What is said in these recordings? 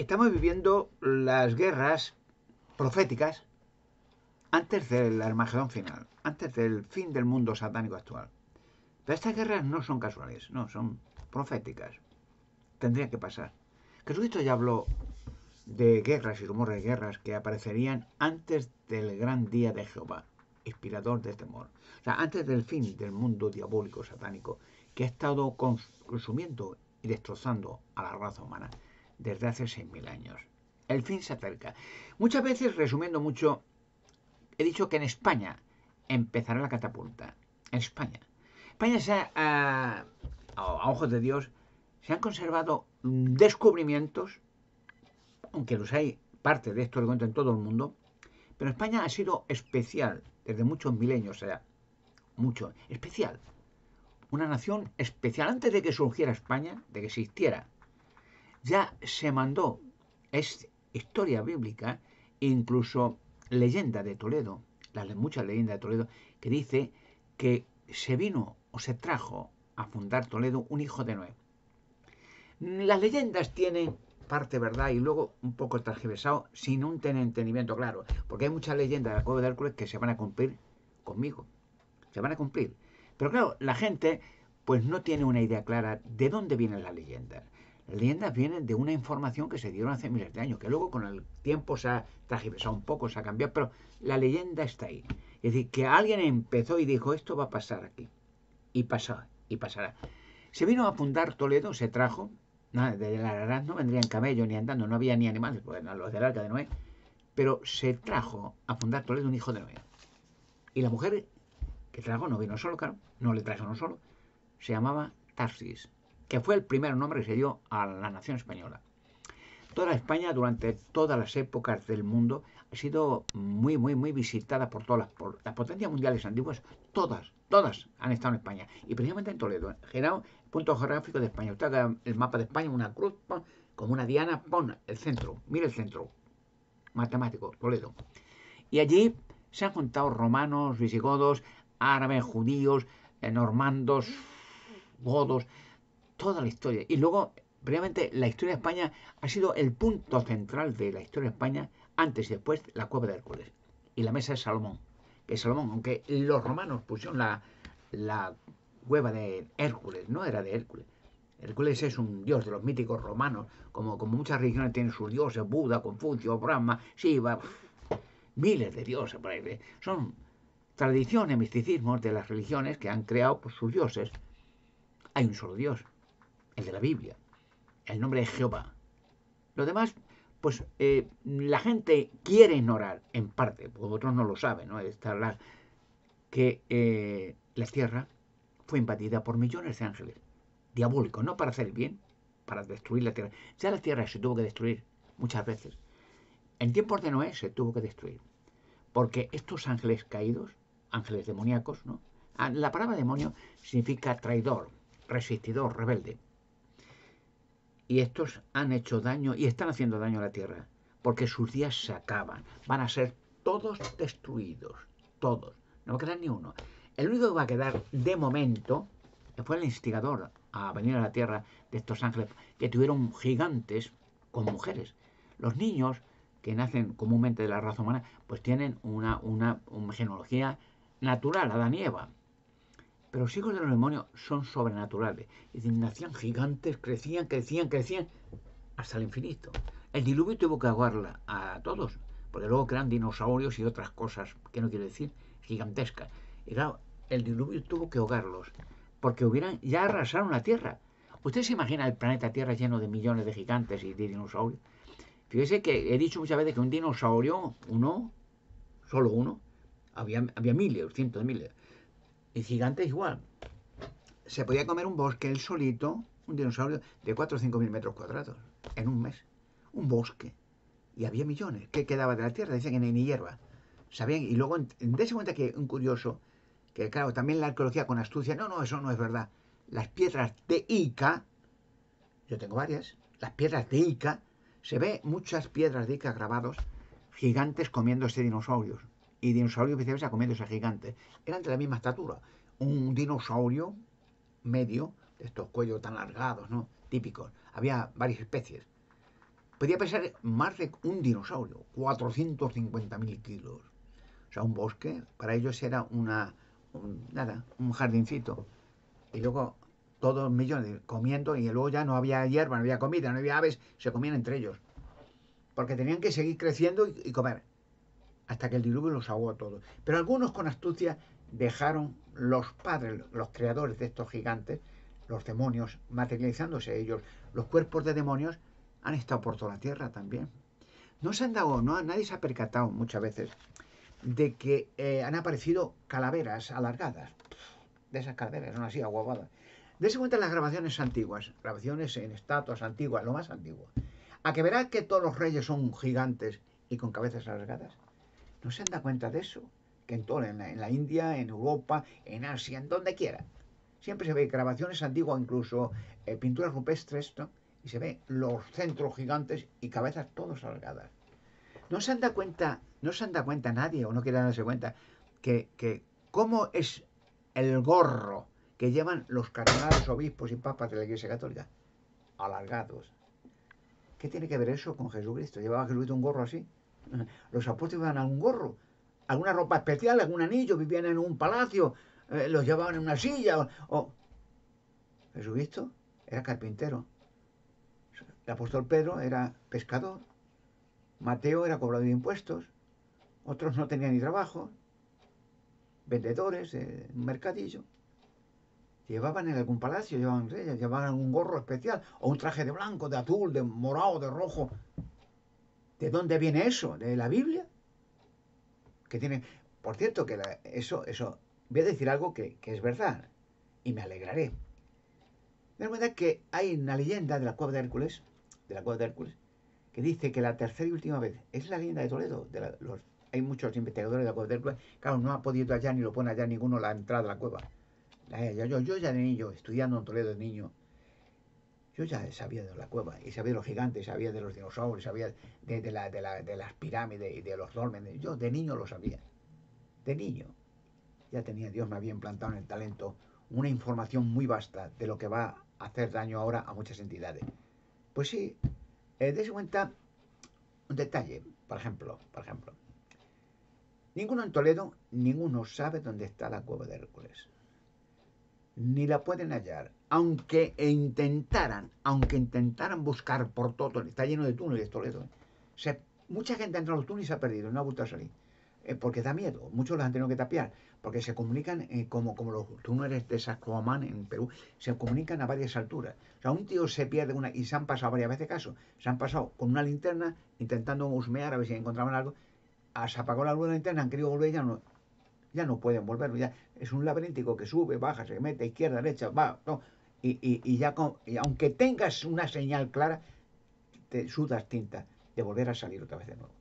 estamos viviendo las guerras proféticas antes del Armagedón final, antes del fin del mundo satánico actual. Pero estas guerras no son casuales, no, son proféticas. Tendría que pasar. Jesucristo ya habló de guerras y rumores de guerras que aparecerían antes del gran día de Jehová, inspirador de temor. O sea, antes del fin del mundo diabólico satánico que ha estado consumiendo y destrozando a la raza humana desde hace 6.000 años. El fin se acerca. Muchas veces, resumiendo mucho, he dicho que en España empezará la catapulta. En España. España se ha, a, ojos de Dios, se han conservado descubrimientos aunque los hay parte de esto en todo el mundo, pero España ha sido especial desde muchos milenios, o sea, mucho, especial. Una nación especial. Antes de que surgiera España, de que existiera, ya se mandó, es historia bíblica, incluso leyenda de Toledo, las muchas leyendas de Toledo, que dice que se vino o se trajo a fundar Toledo un hijo de Noé. Las leyendas tienen parte verdad y luego un poco transversado sin un entendimiento claro. Porque hay muchas leyendas de la cueva de Hércules que se van a cumplir conmigo. Se van a cumplir. Pero claro, la gente pues no tiene una idea clara de dónde vienen las leyendas. Leyendas vienen de una información que se dieron hace miles de años, que luego con el tiempo se ha transversado un poco, se ha cambiado, pero la leyenda está ahí. Es decir, que alguien empezó y dijo, esto va a pasar aquí. Y pasó, y pasará. Se vino a fundar Toledo, se trajo, no, desde el Ararat no vendrían camellos ni andando, no había ni animales, pues los del arca de Noé. Pero se trajo a fundar Toledo un hijo de Noé. Y la mujer que trajo no vino solo, claro, no le trajo no solo, se llamaba Tarsis, que fue el primer nombre que se dio a la nación española. Toda España durante todas las épocas del mundo ha sido muy, muy, muy visitada por todas las, potencias mundiales antiguas, todas, todas han estado en España. Y precisamente en Toledo, generado punto geográfico de España. Usted haga el mapa de España, una cruz, como una diana, pon el centro, mire el centro, matemático, Toledo. Y allí se han juntado romanos, visigodos, árabes, judíos, eh, normandos, godos, toda la historia. Y luego, previamente, la historia de España ha sido el punto central de la historia de España, antes y después la cueva de Hércules. Y la mesa de Salomón. Que Salomón, aunque los romanos pusieron la, la cueva de Hércules, no era de Hércules. Hércules es un dios de los míticos romanos, como, como muchas religiones tienen sus dioses, Buda, Confucio, Brahma, Shiva, miles de dioses por ahí. Son tradiciones, misticismos de las religiones que han creado pues, sus dioses. Hay un solo dios, el de la Biblia. El nombre es Jehová. Lo demás, pues eh, la gente quiere ignorar, en parte, porque otros no lo saben, ¿no? Esta, la, que eh, la tierra fue invadida por millones de ángeles diabólicos, no para hacer el bien, para destruir la tierra. Ya la tierra se tuvo que destruir muchas veces. En tiempos de Noé se tuvo que destruir. Porque estos ángeles caídos, ángeles demoníacos, ¿no? Ah, la palabra demonio significa traidor, resistidor, rebelde. Y estos han hecho daño y están haciendo daño a la tierra. Porque sus días se acaban. Van a ser todos destruidos. Todos. No va a quedar ni uno. El único que va a quedar de momento fue el instigador a venir a la tierra de estos ángeles que tuvieron gigantes con mujeres. Los niños que nacen comúnmente de la raza humana, pues tienen una, una, genealogía natural, Adán y Eva. Pero los hijos de los demonios son sobrenaturales. Y nacían gigantes, crecían, crecían, crecían, hasta el infinito. El diluvio tuvo que ahogarla a todos, porque luego crean dinosaurios y otras cosas, que no quiero decir, gigantescas. Y claro, el diluvio tuvo que ahogarlos, porque hubieran ya arrasaron la Tierra. ¿Usted se imagina el planeta Tierra lleno de millones de gigantes y de dinosaurios? Fíjese que he dicho muchas veces que un dinosaurio, uno, solo uno, había, había miles, cientos de miles. Y gigantes igual. Se podía comer un bosque él solito, un dinosaurio de 4 o 5 mil metros cuadrados, en un mes. Un bosque. Y había millones. ¿Qué quedaba de la Tierra? Decían que ni hierba. ¿Sabían? Y luego, dése cuenta que un curioso, que claro, también la arqueología con astucia, no, no, eso no es verdad. Las piedras de Ica, yo tengo varias, las piedras de Ica, se ve muchas piedras de Ica grabados, gigantes comiéndose dinosaurios, y dinosaurios viceversa comiéndose gigantes. Eran de la misma estatura. Un dinosaurio medio, de estos cuellos tan alargados, ¿no? Típicos. Había varias especies. podía pesar más de un dinosaurio, 450.000 kilos. O sea, un bosque, para ellos era una, nada, un jardincito. Y luego todos millones comiendo y luego ya no había hierba, no había comida, no había aves, se comían entre ellos. Porque tenían que seguir creciendo y, comer. Hasta que el diluvio los ahogó a todos. Pero algunos con astucia dejaron los padres, los creadores de estos gigantes, los demonios, materializándose ellos, los cuerpos de demonios, han estado por toda la tierra también. No se han dado, no, nadie se ha percatado muchas veces de que eh, han aparecido calaveras alargadas. De esas calaveras, son así, aguabadas. Dese cuenta las grabaciones antiguas, grabaciones en estatuas antiguas, lo más antiguo. A que verá que todos los reyes son gigantes y con cabezas alargadas. ¿No se han dado cuenta de eso? Que en todo, en la, India, en Europa, en Asia, en donde quiera. Siempre se ve grabaciones antiguas, incluso eh, pinturas rupestres, ¿no? y se ve los centros gigantes y cabezas todos alargadas. No se han dado cuenta, no se han dado cuenta nadie, o no quiere darse cuenta, que, que cómo es el gorro que llevan los cardenales, obispos y papas de la Iglesia Católica, alargados. ¿Qué tiene que ver eso con Jesucristo? ¿Llevaba Jesucristo un gorro así? Los apóstoles llevaban un gorro, alguna ropa especial, algún anillo, vivían en un palacio, eh, los llevaban en una silla. o... Jesucristo era carpintero, el apóstol Pedro era pescador, Mateo era cobrador de impuestos, otros no tenían ni trabajo, vendedores en un mercadillo. Llevaban en algún palacio, llevaban llevaban un gorro especial, o un traje de blanco, de azul, de morado, de rojo. ¿De dónde viene eso? ¿De la Biblia? Que tiene. Por cierto, que eso, eso. Voy a decir algo que, es verdad. Y me alegraré. De verdad que hay una leyenda de la cueva de Hércules de la cueva de Hércules, que dice que la tercera y última vez, es la leyenda de Toledo, de hay muchos investigadores de la cueva de Hércules, claro, no ha podido hallar ni lo pone allá ninguno la entrada a la cueva. yo, yo ya de niño, estudiando en Toledo de niño, yo ya sabía de la cueva, y sabía de los gigantes, sabía de los dinosaurios, sabía de, la, de, las pirámides y de los dólmenes. Yo de niño lo sabía. De niño. Ya tenía, Dios me había implantado en el talento una información muy vasta de lo que va a hacer daño ahora a muchas entidades. Pues sí, eh, dése cuenta un detalle, por ejemplo, por ejemplo. Ninguno en Toledo, ninguno sabe dónde está la cueva de Hércules. Ni la pueden hallar, aunque intentaran, aunque intentaran buscar por todo, está lleno de túneles Toledo. ¿eh? mucha gente entra a los túneles y se ha perdido, no ha vuelto a salir. Eh, porque da miedo. Muchos los han tenido que tapiar, porque se comunican eh, como, como los túneles de Sascoamán en Perú, se comunican a varias alturas. O sea, un tío se pierde una, y se han pasado varias veces caso, se han pasado con una linterna intentando husmear a ver si encontraban algo, ah, se apagó la luz la linterna, han querido volver ya no, ya no pueden volver, ya es un laberíntico que sube, baja, se mete, izquierda, derecha, va, y, y, y, ya con, y aunque tengas una señal clara, te sudas tinta de volver a salir otra vez de nuevo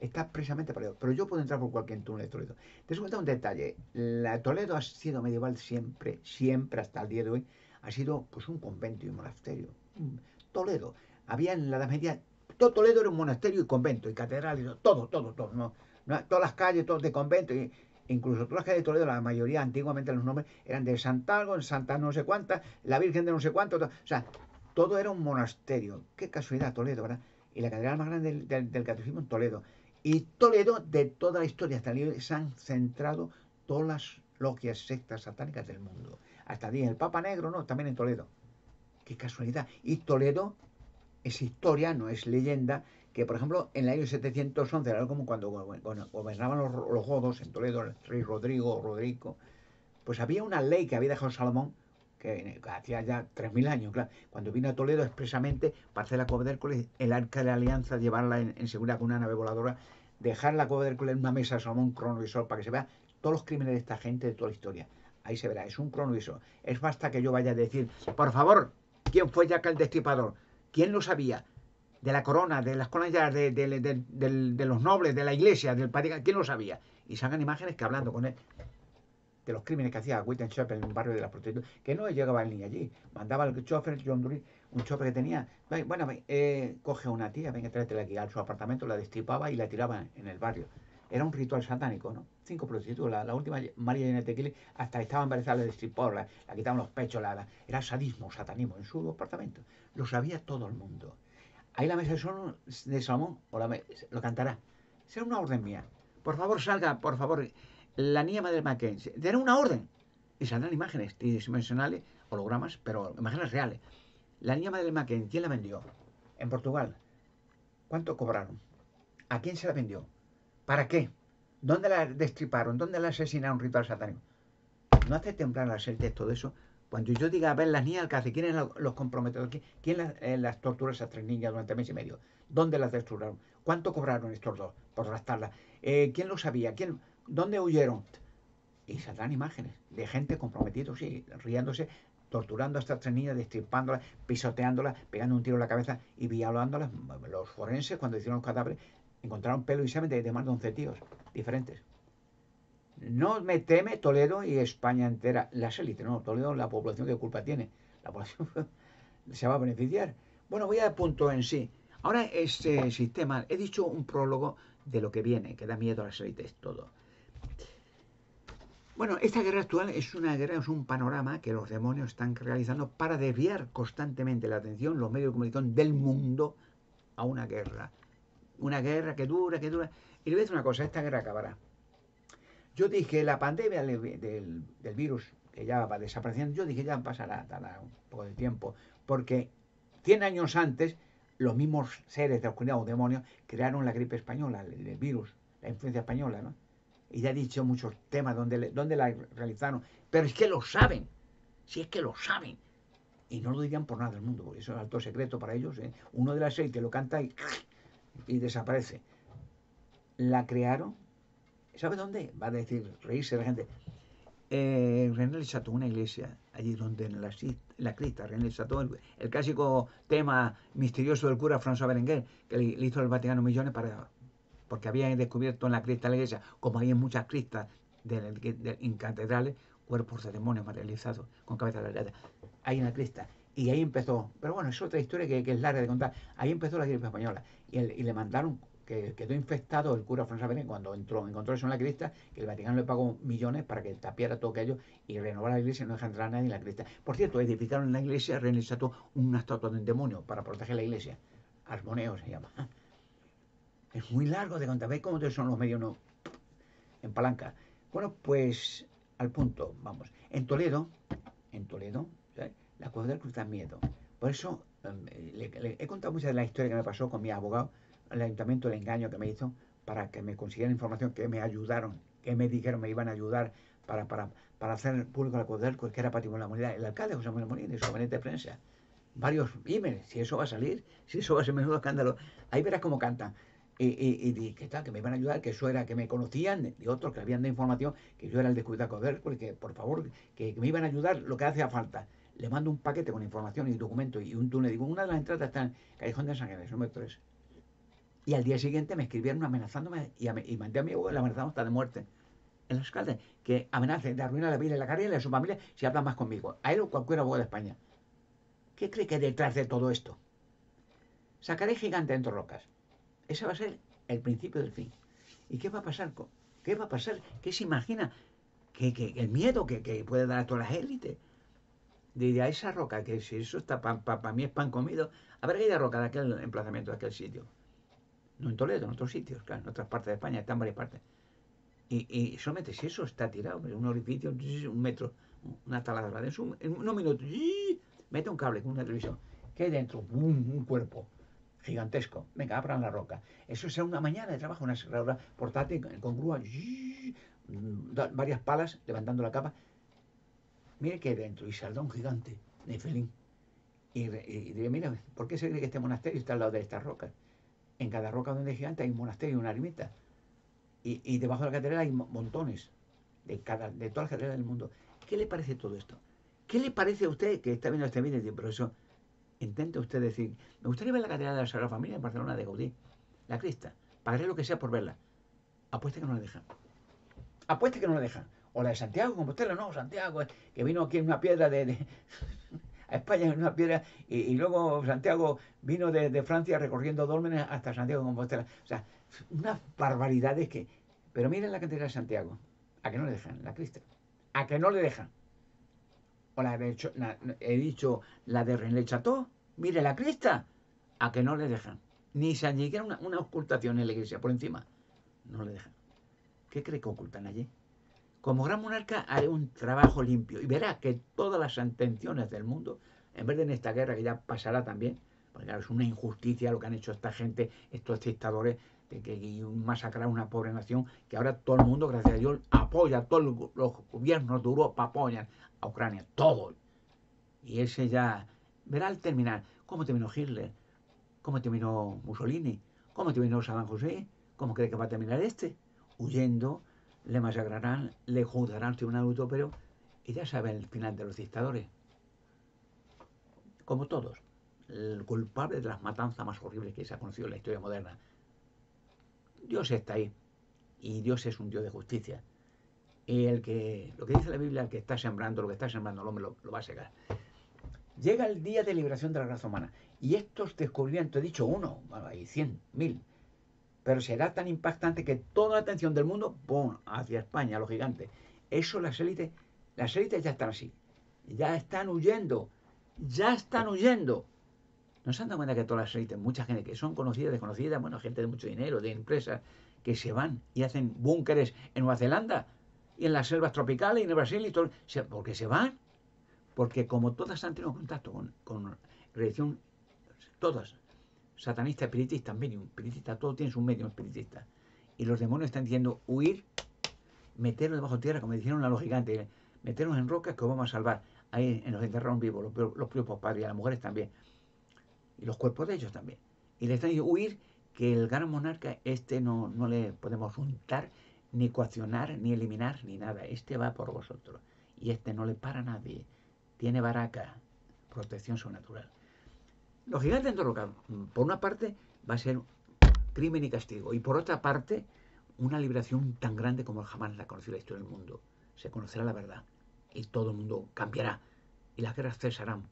está precisamente para Pero yo puedo entrar por cualquier túnel de Toledo. Te cuenta un detalle. La Toledo ha sido medieval siempre, siempre hasta el día de hoy. Ha sido pues un convento y un monasterio. Toledo. Había en la Edad Media, todo Toledo era un monasterio y convento y catedral y todo, todo, todo. ¿no? todas las calles, todos de convento. Incluso todas las calles de Toledo, la mayoría antiguamente los nombres eran de Santalgo, en Santa no sé cuánta, la Virgen de no sé cuánto. o sea, todo era un monasterio. Qué casualidad Toledo, ¿verdad? Y la catedral más grande del, del catecismo en Toledo. Y Toledo, de toda la historia hasta el se han centrado todas las logias sectas satánicas del mundo. Hasta el día el Papa Negro, no, también en Toledo. Qué casualidad. Y Toledo es historia, no es leyenda, que por ejemplo en el año 711, era como cuando gobernaban los, godos en Toledo, el rey Rodrigo, Rodrigo, pues había una ley que había dejado Salomón, que hacía ya 3.000 años, claro, cuando vino a Toledo expresamente para hacer la Cova el arca de la alianza, llevarla en, seguridad con una nave voladora dejar la cueva de Hércules en una mesa, un cronovisor, para que se vea todos los crímenes de esta gente de toda la historia. Ahí se verá, es un cronovisor. Es basta que yo vaya a decir, por favor, ¿quién fue Jack el Destripador? ¿Quién lo sabía? De la corona, de las coronas de, de, los nobles, de la iglesia, del padre, ¿quién lo sabía? Y salgan imágenes que hablando con él de los crímenes que hacía Witten en un barrio de la prostitución, que no llegaba el niño allí, mandaba al chofer John Dury un chofer que tenía, bueno, eh, coge a una tía, venga, tráetela aquí a su apartamento, la destripaba y la tiraba en el barrio. Era un ritual satánico, ¿no? Cinco prostitutas, la, última, María Janet Tequili, hasta estaba embarazada, la destripaba, la, la quitaban los pechos, la, era sadismo, satanismo en su apartamento. Lo sabía todo el mundo. Ahí la mesa de de Salomón o la, lo cantará. Será una orden mía. Por favor, salga, por favor, la niña madre Mackenzie. Dará una orden. Y saldrán imágenes tridimensionales, hologramas, pero imágenes reales. La niña madre Mackenzie, ¿quién la vendió? En Portugal. ¿Cuánto cobraron? ¿A quién se la vendió? ¿Para qué? ¿Dónde la destriparon? ¿Dónde la asesinaron ritual satánico? No hace temblar al ser de todo eso cuando yo diga, a ver, las niñas alcance, ¿quiénes los comprometedores? ¿Quién las, eh, las torturó esas tres niñas durante mes y medio? ¿Dónde las torturaron? ¿Cuánto cobraron estos dos por raptarlas? Eh, ¿Quién lo sabía? ¿Quién, ¿Dónde huyeron? Y saldrán imágenes de gente comprometida, sí, riéndose, torturando a estas tres niñas, destripándolas, pisoteándolas, pegando un tiro en la cabeza y violándolas. Los forenses, cuando hicieron los cadáveres, encontraron pelo y semen de, de más de 11 tíos diferentes. No me teme Toledo y España entera, las élites, no, Toledo la población que culpa tiene, la población se va a beneficiar. Bueno, voy a punto en sí. Ahora este sistema, he dicho un prólogo de lo que viene, que da miedo a las élites, todo. Bueno, esta guerra actual es una guerra, es un panorama que los demonios están realizando para desviar constantemente la atención, los medios de comunicación del mundo, a una guerra. Una guerra que dura, que dura. Y le voy a decir una cosa, esta guerra acabará. Yo dije, la pandemia del, virus, que ya va desapareciendo, yo dije, ya pasará, un poco de tiempo, porque 100 años antes, los mismos seres de oscuridad o demonios crearon la gripe española, el, virus, la influencia española, ¿no? Y ya he dicho muchos temas donde, donde la realizaron, pero es que lo saben, si es que lo saben, y no lo dirían por nada del mundo, porque eso es alto secreto para ellos. ¿eh? Uno de las seis que lo canta y, y desaparece. La crearon ¿Sabe dónde? Va a decir, reírse la gente. Eh, René una iglesia, allí donde en la, la cripta, René Le Chateau, el, clásico tema misterioso del cura François Berenguer, que le, hizo el Vaticano millones para porque había descubierto en la cripta de la iglesia, como hay en muchas criptas de, en catedrales, cuerpos de demonios materializados con cabeza de la Ahí en la cripta. Y ahí empezó, pero bueno, es otra historia que, es larga de contar. Ahí empezó la gripe española. Y le mandaron que quedó infectado el cura François Benet cuando entró, encontró eso en la crista, que el Vaticano le pagó millones para que tapiara todo aquello y renovara la iglesia y no dejar entrar a nadie en la crista. Por cierto, edificaron en la iglesia, realizaron una estatua de un demonio para proteger la iglesia. Armoneo se llama. Es muy largo de contar. ¿Veis cómo son los medios no? en palanca? Bueno, pues al punto, vamos. En Toledo, en Toledo, la Cueva del Cruz da miedo. Por eso em, le, he contado muchas de la historia que me pasó con mi abogado el ayuntamiento el engaño que me hizo para que me consiguieran información, que me ayudaron, que me dijeron me iban a ayudar para, para, para hacer público la Codelco, que era patrimonio de la humanidad. El alcalde José Manuel Molina y su gabinete de prensa. Varios emails, si eso va a salir, si eso va a ser menudo escándalo. Ahí verás cómo cantan. Y, y, y, que tal, que me iban a ayudar, que eso era, que me conocían, y otros que habían de información, que yo era el descubierto Codelco y que por favor, que, me iban a ayudar lo que hacía falta. Le mando un paquete con información y documentos y un túnel. Digo, una de las entradas está en Callejón de San Ángeles, número 3. Y al día siguiente me escribieron amenazándome y, mandé a mi abuelo la amenazamos hasta de muerte. En los alcalde, que amenace de arruinar la vida y la carrera de su familia si habla más conmigo. A él o cualquier abogado de España. ¿Qué cree que detrás de todo esto? Sacaré gigante entre rocas. Ese va a ser el principio del fin. ¿Y qué va a pasar? ¿Qué va a pasar? ¿Qué se imagina? que el miedo que, puede dar a todas las élites. De a esa roca, que si eso está para mí es pan comido, a ver qué hay de roca de aquel emplazamiento, de aquel sitio. No en Toledo, en otros sitios, claro, en otras partes de España, está en varias partes. Y, y solamente si eso está tirado, un orificio, un metro, una taladra, en unos minutos, mete un cable con una televisión, que hay dentro un, cuerpo gigantesco. Venga, abran la roca. Eso será una mañana de trabajo, una cerradura portátil con grúa, varias palas levantando la capa. Mire que hay dentro, y saldrá un gigante, Nefelín. Y, y, y mira, ¿por qué se cree que este monasterio está al lado de estas rocas? En cada roca donde hay gigante hay un monasterio, una ermita. Y, debajo de la catedral hay montones de, cada, de todas las catedrales del mundo. ¿Qué le parece todo esto? ¿Qué le parece a usted que está viendo este vídeo? Pero eso, intenta usted decir, me gustaría ver la catedral de la Sagrada Familia en Barcelona de Gaudí, la Crista. Pagaré lo que sea por verla. Apueste que no la dejan. Apueste que no la dejan. O la de Santiago, como usted, no, Santiago, que vino aquí en una piedra de, a España en una piedra y, luego Santiago vino de, Francia recorriendo dólmenes hasta Santiago de Compostela. O sea, unas barbaridades que... Pero miren la cantidad de Santiago. ¿A que no le dejan? La crista. ¿A que no le dejan? O la, he dicho la de René Chateau. Mire la crista. a que no le dejan. Ni siquiera una, una ocultación en la iglesia, por encima. No le dejan. ¿Qué cree que ocultan allí? Como gran monarca haré un trabajo limpio. Y verá que todas las intenciones del mundo, en vez de en esta guerra que ya pasará también, porque es una injusticia lo que han hecho esta gente, estos dictadores, de que masacrar una pobre nación, que ahora todo el mundo, gracias a Dios, apoya, todos los gobiernos de Europa apoyan a Ucrania, todos. Y ese ya, verá al terminar, cómo terminó Hitler, cómo terminó Mussolini, cómo terminó Saddam Hussein, cómo cree que va a terminar este, huyendo, le masacrarán, le juzgarán al tribunal europeo y ya saben el final de los dictadores. Como todos, el culpable de las matanzas más horribles que se ha conocido en la historia moderna. Dios está ahí y Dios es un Dios de justicia. Y el que, lo que dice la Biblia, el que está sembrando, lo que está sembrando el hombre lo, va a secar. Llega el día de liberación de la raza humana y estos descubrimientos, he dicho uno, hay cien, mil, pero será tan impactante que toda la atención del mundo, ¡pum!, hacia España, los gigantes. Eso las élites, las élites ya están así, ya están huyendo, ya están huyendo. ¿No se han dado cuenta que todas las élites, mucha gente que son conocidas, desconocidas, bueno, gente de mucho dinero, de empresas, que se van y hacen búnkeres en Nueva Zelanda y en las selvas tropicales y en Brasil y todo, porque se van? Porque como todas han tenido contacto con, con religión, todas, satanistas, espiritistas, medium, espiritistas, todo tiene su medio espiritista. Y los demonios están diciendo huir, meterlos debajo de tierra, como dijeron a los gigantes, meterlos en rocas que os vamos a salvar. Ahí en los enterraron vivos, los, los propios padres y las mujeres también y los cuerpos de ellos también. Y le están diciendo huir que el gran monarca, este no, no le podemos juntar, ni coaccionar, ni eliminar, ni nada. Este va por vosotros. Y este no le para a nadie. Tiene baraca, protección sobrenatural. Los gigantes de roca, por una parte, va a ser crimen y castigo. Y por otra parte, una liberación tan grande como jamás la conoció la historia del mundo. Se conocerá la verdad. Y todo el mundo cambiará. Y las guerras cesarán.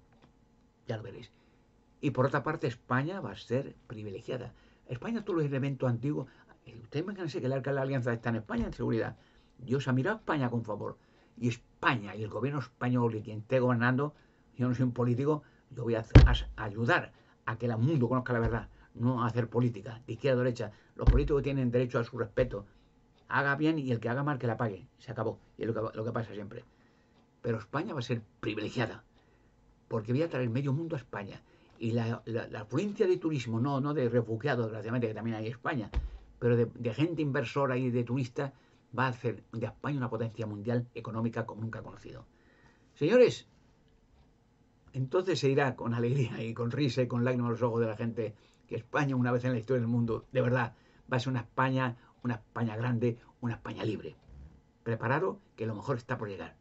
Ya lo veréis. Y por otra parte, España va a ser privilegiada. España, todos los elementos antiguos. Eh, ustedes imagínense que el arca de la alianza está en España en seguridad. Dios ha mirado a España con favor. Y España y el gobierno español y quien esté gobernando, yo no soy un político, yo voy a, ayudar a que el mundo conozca la verdad, no a hacer política, de izquierda a derecha. Los políticos tienen derecho a su respeto. Haga bien y el que haga mal que la pague. Se acabó. Y es lo que, pasa siempre. Pero España va a ser privilegiada. Porque voy a traer medio mundo a España y la, la, provincia de turismo, no, no de refugiados, desgraciadamente, que también hay en España, pero de, gente inversora y de turistas, va a hacer de España una potencia mundial económica como nunca ha conocido. Señores, entonces se irá con alegría y con risa y con lágrimas en los ojos de la gente que España, una vez en la historia del mundo, de verdad, va a ser una España, una España grande, una España libre. Preparado, que lo mejor está por llegar.